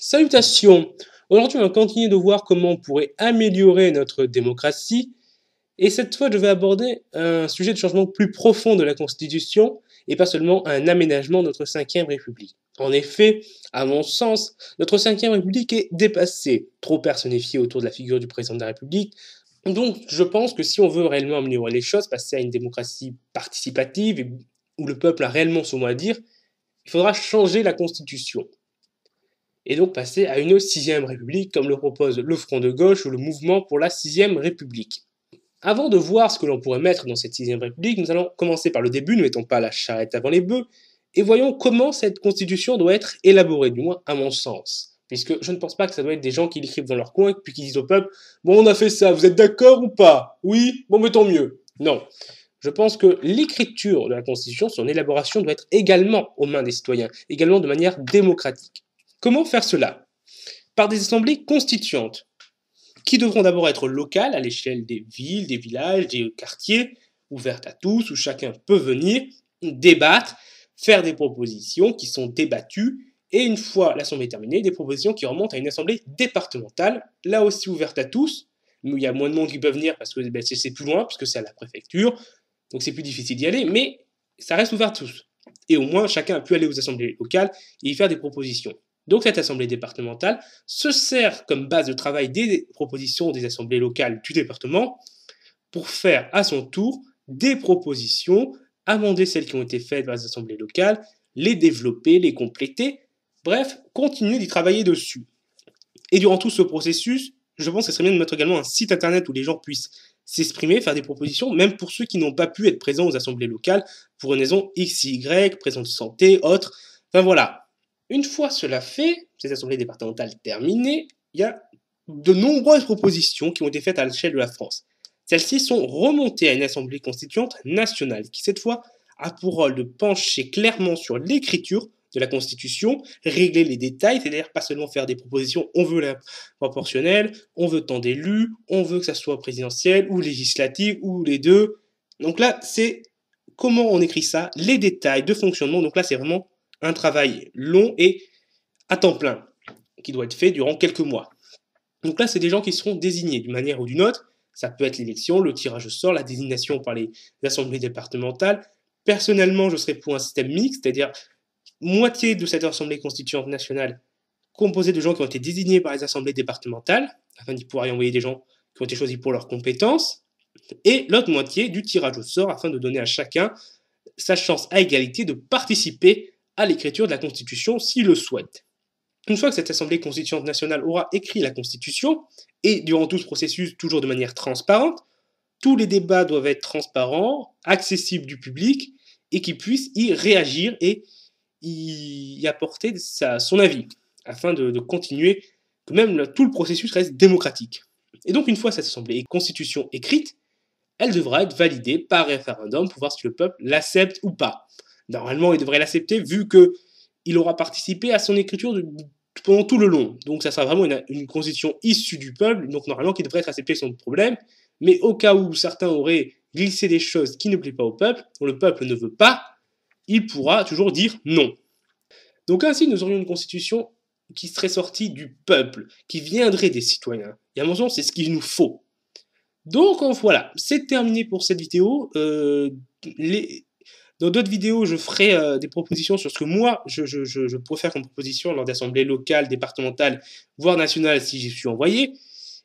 Salutations Aujourd'hui, on va continuer de voir comment on pourrait améliorer notre démocratie. Et cette fois, je vais aborder un sujet de changement plus profond de la Constitution et pas seulement un aménagement de notre 5 République. En effet, à mon sens, notre 5 République est dépassée, trop personnifiée autour de la figure du président de la République. Donc, je pense que si on veut réellement améliorer les choses, passer à une démocratie participative où le peuple a réellement son mot à dire, il faudra changer la Constitution et donc passer à une sixième république comme le propose le Front de gauche ou le mouvement pour la sixième république. Avant de voir ce que l'on pourrait mettre dans cette sixième république, nous allons commencer par le début, ne mettons pas la charrette avant les bœufs, et voyons comment cette constitution doit être élaborée, du moins à mon sens. Puisque je ne pense pas que ça doit être des gens qui l'écrivent dans leur coin, puis qui disent au peuple, bon on a fait ça, vous êtes d'accord ou pas? Oui? Bon mais tant mieux. Non. Je pense que l'écriture de la Constitution, son élaboration doit être également aux mains des citoyens, également de manière démocratique. Comment faire cela? Par des assemblées constituantes, qui devront d'abord être locales à l'échelle des villes, des villages, des quartiers, ouvertes à tous, où chacun peut venir débattre, faire des propositions qui sont débattues, et une fois l'assemblée terminée, des propositions qui remontent à une assemblée départementale, là aussi ouverte à tous, mais il y a moins de monde qui peut venir parce que ben, c'est plus loin, puisque c'est à la préfecture, donc c'est plus difficile d'y aller, mais ça reste ouvert à tous. Et au moins, chacun a pu aller aux assemblées locales et y faire des propositions. Donc cette assemblée départementale se sert comme base de travail des propositions des assemblées locales du département pour faire à son tour des propositions, amender celles qui ont été faites par les assemblées locales, les développer, les compléter, bref, continuer d'y travailler dessus. Et durant tout ce processus, je pense que ce serait bien de mettre également un site internet où les gens puissent s'exprimer, faire des propositions, même pour ceux qui n'ont pas pu être présents aux assemblées locales pour une raison X, Y, présence de santé, autre. Enfin voilà, une fois cela fait, ces assemblées départementales terminées, il y a de nombreuses propositions qui ont été faites à l'échelle de la France. Celles-ci sont remontées à une assemblée constituante nationale qui, cette fois, a pour rôle de pencher clairement sur l'écriture de la Constitution, régler les détails, c'est-à-dire pas seulement faire des propositions, on veut la proportionnelle, on veut tant d'élus, on veut que ça soit présidentiel ou législatif ou les deux. Donc là, c'est comment on écrit ça, les détails de fonctionnement. Donc là, c'est vraiment un travail long et à temps plein, qui doit être fait durant quelques mois. Donc là, c'est des gens qui seront désignés d'une manière ou d'une autre. Ça peut être l'élection, le tirage au sort, la désignation par les assemblées départementales. Personnellement, je serais pour un système mixte, c'est-à-dire moitié de cette assemblée constituante nationale composée de gens qui ont été désignés par les assemblées départementales, afin d'y pouvoir y envoyer des gens qui ont été choisis pour leurs compétences, et l'autre moitié du tirage au sort, afin de donner à chacun sa chance à égalité de participer à l'écriture de la Constitution s'il le souhaite. Une fois que cette Assemblée constituante nationale aura écrit la Constitution, et durant tout ce processus toujours de manière transparente, tous les débats doivent être transparents, accessibles du public, et qui puisse y réagir et y apporter son avis, afin de, continuer, que même tout le processus reste démocratique. Et donc une fois cette Assemblée Constitution écrite, elle devra être validée par référendum pour voir si le peuple l'accepte ou pas. Normalement, il devrait l'accepter vu que il aura participé à son écriture pendant tout le long. Donc ça sera vraiment une, constitution issue du peuple, donc normalement qui devrait être acceptée sans problème. Mais au cas où certains auraient glissé des choses qui ne plaisent pas au peuple, dont le peuple ne veut pas, il pourra toujours dire non. Donc ainsi, nous aurions une constitution qui serait sortie du peuple, qui viendrait des citoyens. Et à mon sens, c'est ce qu'il nous faut. Donc voilà, c'est terminé pour cette vidéo. Euh, les, dans d'autres vidéos, je ferai euh, des propositions sur ce que moi, je, faire comme proposition lors d'assemblées locales, départementales, voire nationales si j'y suis envoyé,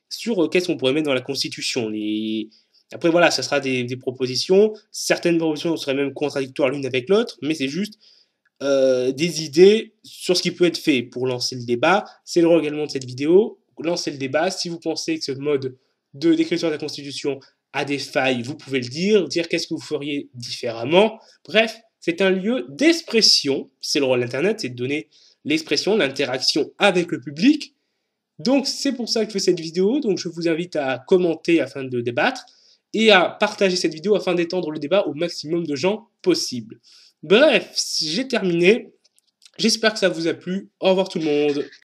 sur euh, qu'est-ce qu'on pourrait mettre dans la Constitution. Après, voilà, ça sera des, des, propositions. Certaines propositions seraient même contradictoires l'une avec l'autre, mais c'est juste euh, des idées sur ce qui peut être fait pour lancer le débat. C'est le rôle également de cette vidéo. Lancer le débat. Si vous pensez que ce mode de d'écriture de la Constitution a des failles, vous pouvez le dire, dire qu'est-ce que vous feriez différemment. Bref, c'est un lieu d'expression. C'est le rôle d'Internet, c'est de donner l'expression, l'interaction avec le public. Donc c'est pour ça que je fais cette vidéo. Donc je vous invite à commenter afin de débattre et à partager cette vidéo afin d'étendre le débat au maximum de gens possible. Bref, j'ai terminé. J'espère que ça vous a plu. Au revoir tout le monde.